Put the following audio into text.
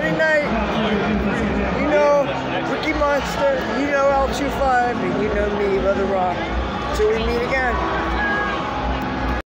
Friday night. You know Ricky Monster, you know L25, and you know me, Leather Rock. Till we meet again.